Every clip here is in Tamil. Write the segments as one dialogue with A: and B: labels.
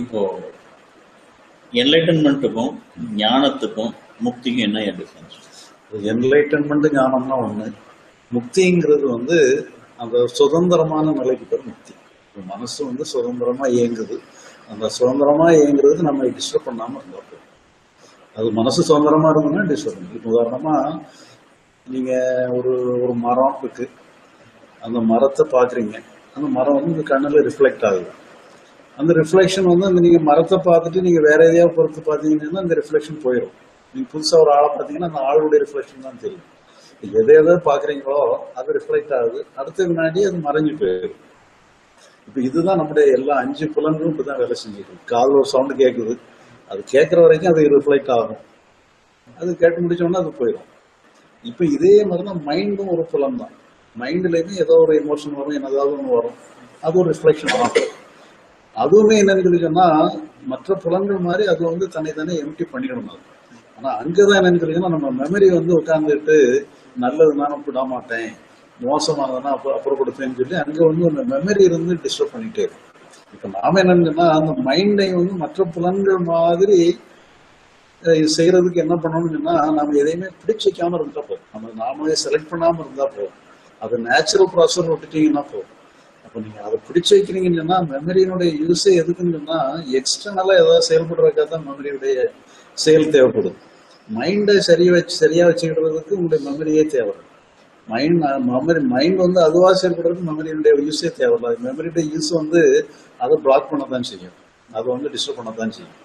A: இப்போ என்லைட்டன்மெண்ட்டுக்கும் ஞானத்துக்கும் முக்திக்கும் என்ன டிஃபரன்ஸ்
B: என்லைட்டன்மெண்ட் ஞானம்னா ஒண்ணு. முக்திங்கிறது வந்து அந்த சுதந்திரமான நிலைக்கு பேர் முக்தி. மனசு வந்து சுதந்திரமா இயங்குது. அந்த சுதந்திரமா இயங்குறது நம்ம டிஸ்டர்ப் பண்ணாம இருந்தோம். அது மனசு சுதந்திரமா இருந்ததுன்னா டிஸ்டர்ப் பண்ணும் இப்போ உதாரணமா நீங்க ஒரு ஒரு மரம் இருக்கு. அந்த மரத்தை பாக்குறீங்க அந்த மரம் வந்து கண்ணில் ரிஃப்ளெக்ட் ஆகுது. அந்த ரிஃப்ளெக்ஷன் வந்து அந்த நீங்க மரத்தை பார்த்துட்டு நீங்க வேற எதையாவது பொறுத்து பார்த்தீங்கன்னா அந்த ரிஃப்ளெக்ஷன் போயிடும் நீங்க புதுசாக ஒரு ஆளை பார்த்தீங்கன்னா அந்த ஆளுடைய ரிஃப்ளெக்ஷன் தான் தெரியும். எதை எதை பாக்குறீங்களோ அது ரிஃப்ளெக்ட் ஆகுது. அடுத்த முன்னாடியே அது மறைஞ்சு போயிடும் இப்போ இதுதான் நம்முடைய எல்லா அஞ்சு புலன்களும் தான் வேலை செஞ்சுட்டு காலில் ஒரு சவுண்டு கேட்குது அது கேட்குற வரைக்கும் அது ரிஃப்ளெக்ட் ஆகும். அது கேட்டு முடிச்சோடனே அது போயிடும் இப்போ இதே மாதிரி தான் மைண்டும் ஒரு புலம் தான் மைண்ட்லேருந்து ஏதோ ஒரு எமோஷன் வரும் என்னதாவது ஒன்று வரும். அது ஒரு ரிஃப்ளெக்ஷன் ஆகும் அதுவுமே என்னன்னு சொல்லி சொன்னா மற்ற புலன்கள் மாதிரி அது வந்து தன்னை தானே எம்டி பண்ணிக்கணும் அது. ஆனா அங்கதான் என்னன்னு சொல்லி நம்ம மெமரி வந்து உட்கார்ந்துட்டு நல்லதுன்னா நான் விட மாட்டேன் மோசமானதுன்னா அப்புறம் அப்புறப்படுத்தேன்னு சொல்லி அங்க வந்து அந்த மெமரி இருந்து டிஸ்டர்ப் பண்ணிட்டே இருக்கும். இப்ப நாம என்னன்னு சொன்னா அந்த மைண்டை வந்து மற்ற புலன்கள் மாதிரி செய்யறதுக்கு என்ன பண்ணணும்னு சொன்னா நாம எதையுமே பிடிச்சிக்காம இருந்தா போதும். நம்ம நாமளே செலக்ட் பண்ணாம இருந்தா போதும். அது நேச்சுரல் ப்ராசஸ் விட்டுட்டீங்கன்னா போதும். இப்போ நீங்க அதை பிடிச்சு வைக்கிறீங்கன்னு சொன்னா மெமரியினுடைய யூஸே எதுக்குன்னு சொன்னா எக்ஸ்டர்னலா ஏதாவது செயல்படுறதுக்காக தான் மெமரியுடைய செயல் தேவைப்படும். மைண்டை சரி வச்சு சரியா வச்சுக்கிறதுக்கு உங்களுடைய மெமரியே தேவை. மைண்ட் மெமரி மைண்ட் வந்து அதுவாக செயல்படுறதுக்கு மெமரியுடைய யூஸே தேவையில்ல மெமரியுடைய யூஸ் வந்து அதை பிளாக் தான் செய்யும். அதை வந்து டிஸ்டர்ப் பண்ண தான் செய்யும்.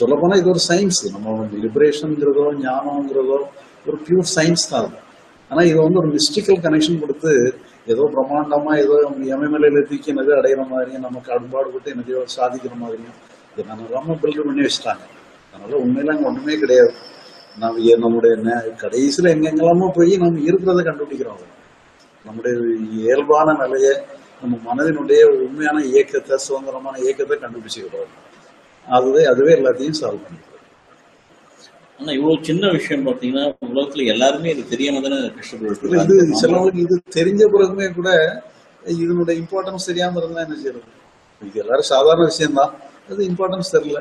B: சொல்லப்போனால் இது ஒரு சயின்ஸ் நம்ம லிபரேஷனுங்கிறதோ ஞானம்ங்கிறதோ ஒரு பியூர் சயின்ஸ் தான் அது. ஆனா இது வந்து ஒரு மிஸ்டிக்கல் கனெக்ஷன் கொடுத்து ஏதோ பிரம்மாண்டமா ஏதோ எம்எம்எல்ஏல தூக்கி என்னது அடையிற மாதிரியும் நமக்கு அன்பாடுபட்டு என்னதையோ சாதிக்கிற மாதிரியும் இது நம்ம பில்டர் பண்ணி வச்சுட்டாங்க. அதனால உண்மையில அங்க ஒண்ணுமே கிடையாது. நம்ம நம்முடைய நே- கடைசியில எங்கெங்கெல்லாமோ போய் நம்ம இருக்கிறத கண்டுபிடிக்கிறோம் நம்முடைய இயல்பான நிலையை நம்ம மனதினுடைய உண்மையான இயக்கத்தை சுதந்திரமான இயக்கத்தை கண்டுபிடிச்சுக்கிறோம். அதுவே அதுவே எல்லாத்தையும் சால்வ் பண்ணிக்கிறோம்
A: ஆனா இவ்வளவு சின்ன விஷயம் பாத்தீங்கன்னா உலகத்துல எல்லாருமே இது தெரியாம தானே
B: இல்ல, இது
A: கஷ்டப்பட்டு
B: சிலவங்களுக்கு இது தெரிஞ்ச பிறகுமே கூட இதனுடைய இம்பார்ட்டன்ஸ் தெரியாம இருந்தா என்ன செய்யறது? இது எல்லாரும் சாதாரண விஷயம்தான். அது இம்பார்ட்டன்ஸ் தெரியல.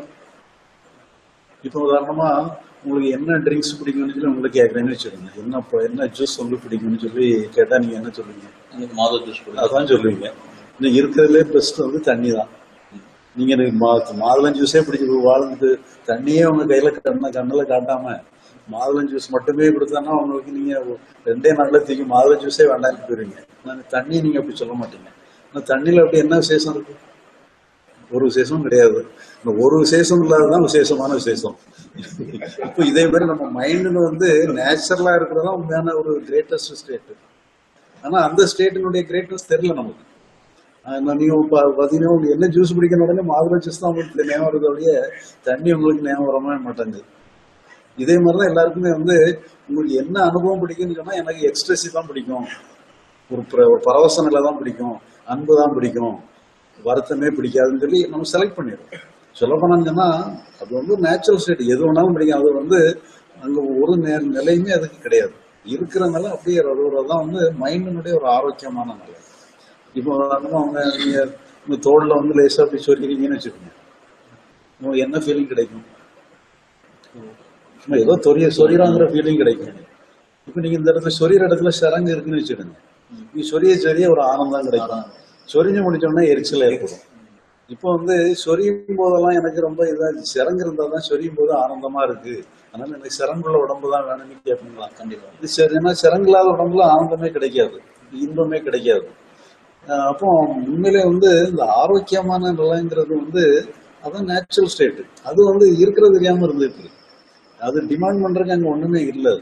B: இப்போ உதாரணமா உங்களுக்கு என்ன ட்ரிங்க்ஸ் பிடிக்கும்னு சொல்லி உங்களுக்கு கேட்கறேன்னு வச்சுக்கோங்க. என்ன இப்போ என்ன ஜூஸ் உங்களுக்கு பிடிக்கும்னு சொல்லி கேட்டா நீங்க என்ன சொல்லுவீங்க?
A: எனக்கு மாத ஜூஸ்
B: அதான் சொல்லுவீங்க. இன்னும் இருக்கிறதுலே பெஸ்ட் வந்து தண்ணி தான் நீங்க எனக்கு மா- மாதுளம் ஜூஸே பிடிச்சி வாழ்ந்துட்டு தண்ணியே உங்க கையில கண்ண கண்ணில் காட்டாம. மாதுளம் ஜூஸ் மட்டுமே கொடுத்தானா உங்களுக்கு நீங்க ரெண்டே நாள்ல தூக்கி மாதுளம் ஜூஸே வேண்டாம்னு போயிருவீங்க. நான் தண்ணி நீங்க அப்படி சொல்ல மாட்டீங்க. ஆனால் தண்ணியில அப்படி என்ன விசேஷம் இருக்கு? ஒரு விசேஷமும் கிடையாது. இந்த ஒரு விசேஷம் இல்லாததான் விசேஷமான விசேஷம். இப்போ இதே மாதிரி நம்ம மைண்டுன்னு வந்து நேச்சுரலா இருக்கிறதா உண்மையான ஒரு கிரேட்டஸ்ட் ஸ்டேட் ஆனா அந்த ஸ்டேட்டினுடைய கிரேட்னஸ் தெரியல நமக்கு. நீங்க பாத்தீங்கன்னா உங்களுக்கு என்ன ஜூஸ் பிடிக்கணும் உடனே மாதுளை ஜூஸ் தான் உங்களுக்கு ஞாபகம் வருது தண்ணி உங்களுக்கு ஞாபகம் வரவே மாட்டேங்குது. இதே மாதிரிதான் எல்லாருக்குமே வந்து உங்களுக்கு என்ன அனுபவம் பிடிக்கும்னு சொன்னா எனக்கு எக்ஸ்ட்ரெஸி தான் பிடிக்கும். ஒரு ஒரு பரவச நிலை தான் பிடிக்கும். அன்பு தான் பிடிக்கும். வருத்தமே பிடிக்காதுன்னு சொல்லி நம்ம செலக்ட் பண்ணிடுவோம் சொல்ல போனான்னு அது வந்து நேச்சுரல் ஸ்டேட் எது வேணாலும் பிடிக்கும். அது வந்து அங்க ஒரு நிலையுமே அதுக்கு கிடையாது. இருக்கிற நிலை அப்படியே தான் வந்து மைண்டினுடைய ஒரு ஆரோக்கியமான நிலை. இப்போ உதாரணமா அவங்க நீங்க உங்க தோல்ல வந்து லேசா அப்படி சொல்லிக்கிறீங்கன்னு வச்சுக்கோங்க. உங்களுக்கு என்ன ஃபீலிங் கிடைக்கும்? சும்மா ஏதோ தொரிய சொரியறாங்கிற ஃபீலிங் கிடைக்கும். இப்போ நீங்க இந்த இடத்துல சொரியற இடத்துல சரங்கு இருக்குன்னு வச்சுக்கோங்க. நீ சொரிய சொரிய ஒரு ஆனந்தம் கிடைக்கும். சொரிஞ்சு முடிச்ச உடனே எரிச்சல் ஏற்படும். இப்போ வந்து சொரியும் போதெல்லாம் எனக்கு ரொம்ப இதா சிறங்கு இருந்தா தான் சொரியும் போது ஆனந்தமா இருக்கு. அதனால எனக்கு சிறங்குள்ள உடம்பு தான் வேணும்னு கேட்பீங்களா?
A: கண்டிப்பா.
B: இது சரி ஏன்னா சிறங்கில்லாத உடம்புல ஆனந்தமே கிடைக்காது. இன்பமே கிடைக்காது. அப்போ உண்மையிலே வந்து இந்த ஆரோக்கியமான நிலைங்கிறது வந்து அதான் நேச்சுரல் ஸ்டேட்டு அது வந்து இருக்கிறது தெரியாம இருந்துட்டு அது டிமாண்ட் பண்றதுக்கு அங்க ஒண்ணுமே இல்லை.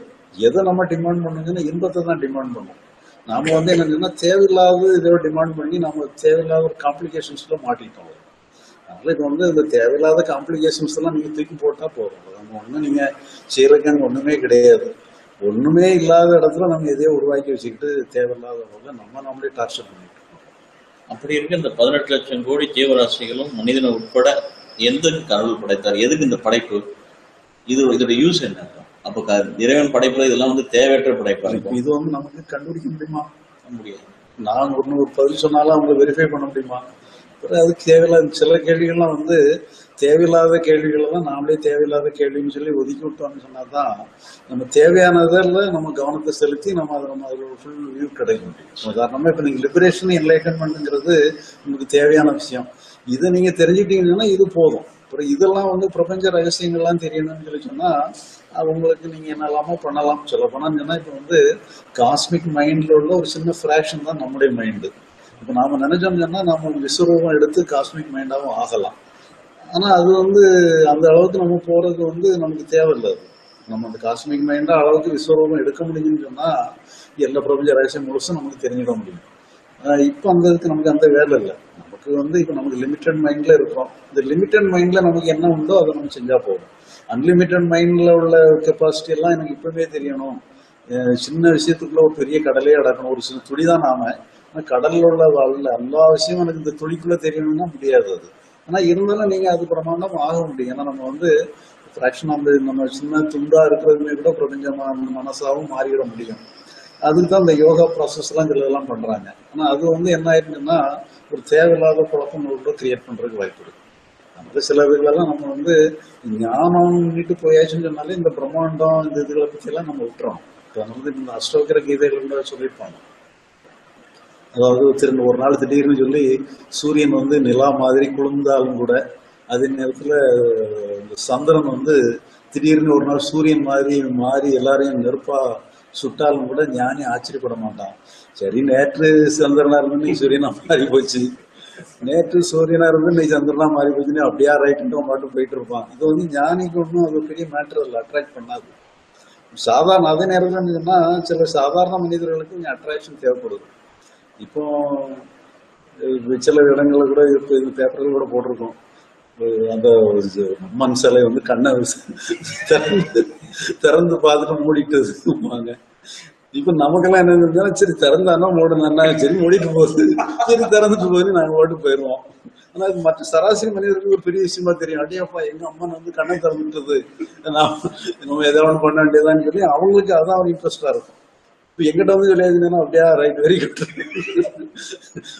B: எதை நம்ம டிமாண்ட் பண்ணுங்கன்னா இன்பத்தை தான் டிமாண்ட் பண்ணும். நாம வந்து என்னன்னா தேவையில்லாத இதோ டிமாண்ட் பண்ணி நம்ம தேவையில்லாத ஒரு காம்ப்ளிகேஷன்ஸ்ல மாட்டிட்டோம் அதனால இது வந்து இந்த தேவையில்லாத காம்ப்ளிகேஷன்ஸ் எல்லாம் நீங்க தூக்கி போட்டா போதும். நம்ம ஒண்ணும் நீங்க செய்யறதுக்கு அங்க ஒண்ணுமே கிடையாது. ஒண்ணுமே இல்லாத இடத்துல நம்ம எதையோ உருவாக்கி வச்சுக்கிட்டு தேவையில்லாத போல நம்ம நம்மளே டார்ச்சர் பண்ணிட்டு
A: அப்படி இருக்க. இந்த பதினெட்டு லட்சம் கோடி ஜீவராசிகளும் மனிதனை உட்பட எதுக்கு கடவுள் படைத்தார்? எதுக்கு இந்த படைப்பு? இது இதோட யூஸ் என்ன? அப்ப இறைவன் படைப்புல இதெல்லாம் வந்து தேவையற்ற படைப்பா
B: இது வந்து நமக்கு கண்டுபிடிக்க முடியுமா?
A: முடியாது.
B: நான் ஒண்ணு ஒரு பதில் சொன்னாலும் அவங்களை வெரிஃபை பண்ண முடியுமா? அப்புறம் தேவையில்லாத சில கேள்விகள்லாம் வந்து தேவையில்லாத கேள்விகளை தான் நாமளே தேவையில்லாத கேள்வின்னு சொல்லி ஒதுக்கி விட்டோம்னு சொன்னாதான் நம்ம தேவையானதில் நம்ம கவனத்தை செலுத்தி நம்ம அதை நம்ம அதில் ஃபுல் வியூ கிடைக்க முடியும். இப்போ நீங்கள் லிபரேஷன் என்லைட்டன்மெண்ட்ங்கிறது உங்களுக்கு தேவையான விஷயம். இதை நீங்கள் தெரிஞ்சுக்கிட்டீங்கன்னா இது போதும். அப்புறம் இதெல்லாம் வந்து பிரபஞ்ச ரகசியங்கள்லாம் தெரியணும்னு சொல்லி சொன்னால் அது உங்களுக்கு நீங்கள் என்னெல்லாமோ பண்ணலாம். சொல்ல போனான்னு சொன்னால் இப்போ வந்து காஸ்மிக் மைண்டில் உள்ள ஒரு சின்ன ஃப்ராக்ஷன் தான் நம்முடைய மைண்டு இப்போ நாம நினைச்சோம்னா சொன்னா நம்ம விஸ்வரூபம் எடுத்து காஸ்மிக் மைண்டாகவும் ஆகலாம். ஆனா அது வந்து அந்த அளவுக்கு நம்ம போறது வந்து நமக்கு தேவையில்லை. அது. நம்ம அந்த காஸ்மிக் மைண்டா அளவுக்கு விஸ்வரூபம் எடுக்க முடியும்னு சொன்னா எல்லா பிரபஞ்ச ரகசியம் முழுசும் நமக்கு தெரிஞ்சிட முடியும். இப்போ அந்த இதுக்கு நமக்கு அந்த வேலை இல்லை. நமக்கு வந்து இப்போ நமக்கு லிமிட்டட் மைண்ட்ல இருக்கிறோம். இந்த லிமிட்டட் மைண்ட்ல நமக்கு என்ன உண்டோ அதை நம்ம செஞ்சா போதும். அன்லிமிட்டட் மைண்ட்ல உள்ள கெப்பாசிட்டி எல்லாம் எனக்கு இப்பவே தெரியணும். சின்ன விஷயத்துக்குள்ள ஒரு பெரிய கடலே அடக்கணும். ஒரு சின்ன துளி தான் நாம. ஆனால் கடலில் உள்ள வாழ்ல எல்லா விஷயமும் எனக்கு இந்த துளிக்குள்ளே தெரியணும்னா முடியாது அது. ஆனால் இருந்தாலும் நீங்கள் அது பிரமாண்டம் ஆக முடியும். ஏன்னா நம்ம வந்து ஃப்ராக்ஷன் ஆஃப் நம்ம சின்ன துண்டாக இருக்கிறதுமே கூட பிரபஞ்சமாக மனசாகவும் மாறிவிட முடியும். அதுக்கு தான் இந்த யோகா ப்ராசஸ்லாம் எல்லாம் இதெல்லாம் பண்ணுறாங்க ஆனால் அது வந்து என்ன ஆயிருக்குன்னா ஒரு தேவையில்லாத குழப்பம் கூட கிரியேட் பண்ணுறதுக்கு வாய்ப்பு இருக்குது அந்த சில இதுகளெல்லாம் நம்ம வந்து ஞானம் வீட்டு போயாச்சுன்னு சொன்னாலே இந்த பிரம்மாண்டம் இந்த இதுகளை பற்றியெல்லாம் நம்ம விட்டுறோம். இப்போ வந்து இந்த அஷ்டோக்கிர கீதைகள் கூட சொல்லியிருப்பாங்க. அதாவது திரும்ப ஒரு நாள் திடீர்னு சொல்லி சூரியன் வந்து நிலா மாதிரி குளிர்ந்தாலும் கூட அதே நேரத்துல சந்திரன் வந்து திடீர்னு ஒரு நாள் சூரியன் மாதிரி மாறி எல்லாரையும் நெருப்பா சுட்டாலும் கூட ஞானி ஆச்சரியப்பட மாட்டான். சரி நேற்று சந்திரனா இருந்து இன்னைக்கு சூரியனா மாறி போச்சு. நேற்று சூரியனா இருந்து இன்னைக்கு சந்திரனா மாறி போச்சுன்னு அப்படியா ரைட்டுன்ற மட்டும் போயிட்டு இருப்பான். இது வந்து ஞானிக்கு ஒன்றும் அது பெரிய மேட்டர் இல்லை அட்ராக்ட் பண்ணாது. சாதாரண அதே நேரத்தில் சொன்னா சில சாதாரண மனிதர்களுக்கு அட்ராக்ஷன் தேவைப்படுது. இப்போ சில இடங்களில் கூட இப்போ இந்த பேப்பர்கள் கூட போட்டிருக்கோம். அந்த ஒரு அம்மன் சிலை வந்து கண்ணை திறந்து திறந்து பார்த்துட்டு மூடிட்டு இப்போ நமக்கெல்லாம் என்ன இருந்தாலும் சரி திறந்தானா மூடனா சரி மூடிட்டு போகுது. சரி திறந்துட்டு போகுது நாங்கள் ஓட்டு போயிடுவோம் ஆனால் அது மற்ற சராசரி மனிதர்களுக்கு ஒரு பெரிய விஷயமா தெரியும். அடியாப்பா எங்க அம்மன் வந்து கண்ணை திறந்துட்டது? நம்ம எதாவது ஒன்று பண்ண வேண்டியதான்னு சொல்லி அவங்களுக்கு அதான் ஒரு இன்ட்ரெஸ்டா இருக்கும். எங்கிட்ட வந்து சொல்லியாதுன்னா அப்படியா ரைட் வெரி குட்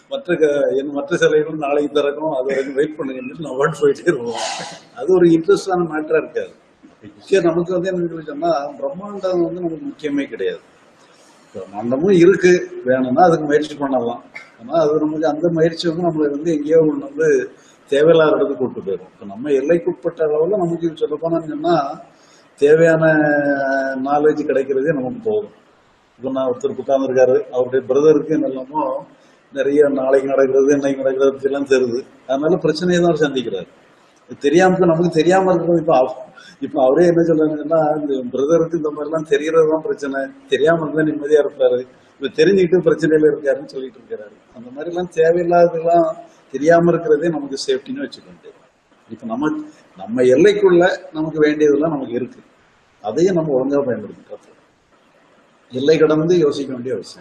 B: மற்ற க- என் மற்ற சிலைகளும் நாளைக்கு திறக்கும் அது வரைக்கும் வெயிட் பண்ணுங்கன்னு நான் ஓட்டு போயிட்டே இருப்போம். அது ஒரு இன்ட்ரெஸ்டான மேட்டரா இருக்காது. முக்கியம் நமக்கு வந்து என்ன சொல்லி சொன்னா பிரம்மாண்டம் வந்து நமக்கு முக்கியமே கிடையாது. பிரம்மாண்டமும் இருக்கு. வேணும்னா அதுக்கு முயற்சி பண்ணலாம். ஆனா அது நமக்கு அந்த முயற்சி வந்து நம்மளை வந்து எங்கேயோ ஒன்று வந்து தேவையில்லாத இடத்துக்கு கூட்டு போயிடும். இப்போ நம்ம எல்லைக்குட்பட்ட அளவில் நமக்கு சொல்ல போனோம்னு சொன்னா தேவையான நாலேஜ் கிடைக்கிறதே நமக்கு போதும். இப்போ நான் ஒருத்தர் உட்கார்ந்துருக்காரு. அவருடைய பிரதருக்கு என்னெல்லாமோ நிறைய நாளைக்கு நடக்கிறது இன்னைக்கு நடக்கிறது பத்தி எல்லாம் தெரியுது. அதனால பிரச்சனையை தான் அவர் சந்திக்கிறாரு. தெரியாம நமக்கு தெரியாம இருக்கிறது இப்ப அவ- இப்ப அவரே என்ன சொல்றாங்கன்னா இந்த பிரதருக்கு இந்த மாதிரிலாம் தெரியறது தான் பிரச்சனை. தெரியாம இருந்தா நிம்மதியா இருப்பாரு. இப்ப தெரிஞ்சுக்கிட்டு பிரச்சனையில இருக்காருன்னு சொல்லிட்டு இருக்கிறாரு. அந்த மாதிரி எல்லாம் தேவையில்லாததெல்லாம் தெரியாம இருக்கிறதே நமக்கு சேஃப்டின்னு வச்சுக்கோங்க. இப்ப நம்ம நம்ம எல்லைக்குள்ள நமக்கு வேண்டியதெல்லாம் நமக்கு இருக்கு. அதையும் நம்ம ஒழுங்கா பயன்படுத்திக்கிறோம் எல்லை கடந்து யோசிக்க வேண்டிய விஷயம்.